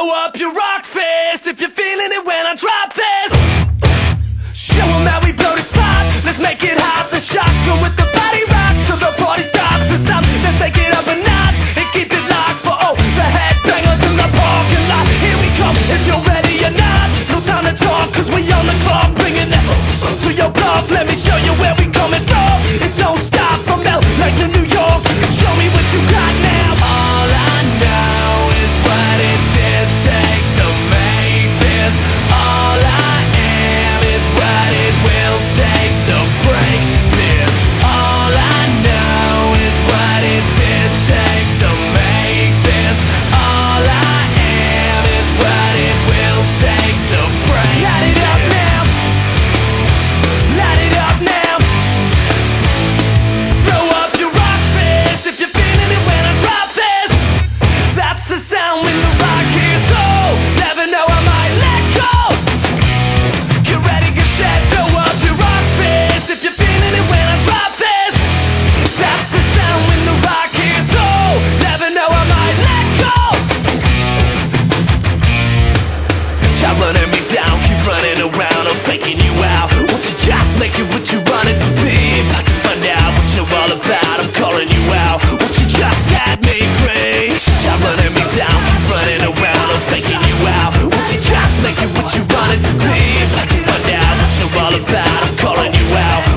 Throw up your rock fist if you're feeling it when I drop this. Show 'em how we blow the spot. Let's make it hot. The shotgun with the body rock till the party stops. It's time to take it up a notch and keep it locked for all the headbangers in the parking lot. Here we come if you're ready or not. No time to talk cause we on the clock. Bringing it to your block. Let me show you where we coming sound when the rock about, I'm calling you out.